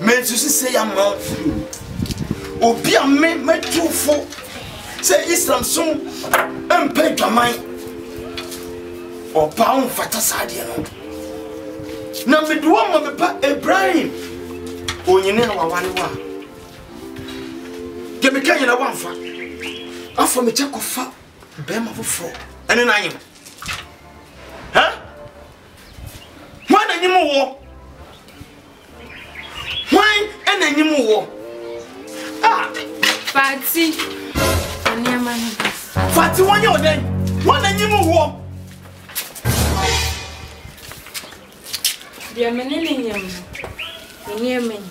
Me nso sisei amanfo mu obi a me mɛtufo sɛ Islam som mpɛ dwaman ɔbaa mfata saa deɛ no na mede wo ama me ba Ibrahim onyini a waware wo a deɛ meka nyina woamfa afa mekyɛ kɔfa bɛrima foforɔ ɛne no anyem Hwan na nyim wɔ? Hwan na nyim wɔ? Ah! Fati, nneɛma no ba. Fati, wɔnyɛ wo dɛn? Hwan na nyim wɔ? Deɛ me ne ne nyim no, nneɛma yi.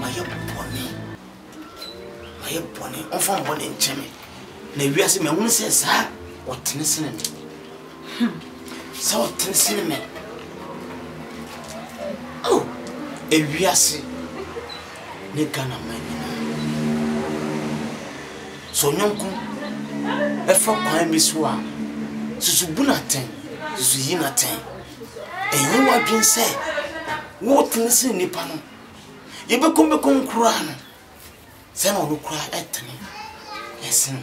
Mayɛ bɔne, mayɛ bɔne, ɔmfa me bɔne nkyɛ me. Na wiase mahunu sɛ saa ɔtene sene me. Hmm, saa ɔtene sene me. Oh, ewiase ne Ghana man nyinaa. Sɛ ɔnyɔnko ɛfa kwan bi so a, susu bu n'atɛn, susu yi n'atɛn. Ɛnyɛ w'adwene sɛ wotene sene nipa no. Yɛbɛkum bɛkum koraa no, sɛ na ɔno koraa ɛtene ɛsene.